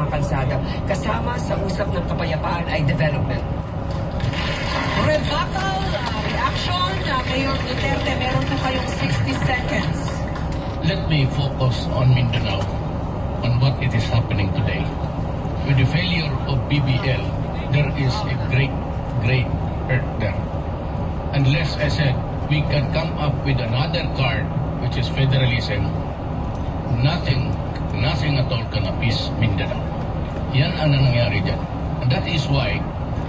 mga kalsada. Kasama sa usap ng kapayapaan ay development. Rebuttal, uh, reaction, uh, Mayor Duterte, meron po kayong 60 seconds. Let me focus on Mindanao, on what it is happening today. With the failure of BBL, there is a great, great hurt there. Unless, I said, we can come up with another card, which is federalism, nothing, nothing at all can appease Mindanao. Yan ang nangyari dyan. And that is why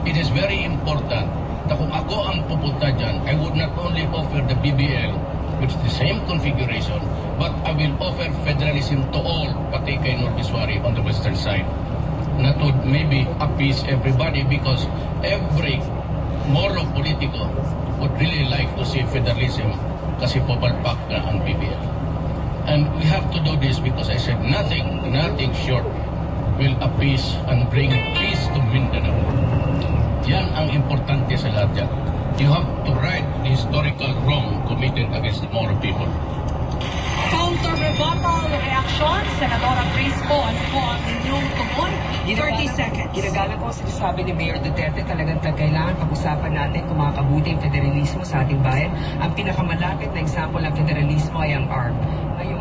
it is very important na kung ako ang pupunta dyan, I would not only offer the BBL, is the same configuration, but I will offer federalism to all, pati kay Nordiswari on the western side. That would maybe appease everybody because every moro politico would really like to see federalism kasi papalpak na ang BBL. And we have to do this because I said short will appease and bring peace to Mindanao. Yan ang importante sa lahat yan. You have to right the historical wrong committed against the Moro people. Counter rebuttal, reaction, Senadora Crispo, ano po ang inyong tugon? 30 seconds. Ginagalang ko sinasabi ni Mayor Duterte talagang kailangan pag-usapan natin kung makakabuti ang federalismo sa ating bayan. Ang pinakamalapit na example ng federalismo ay ang ARP. Ngayon,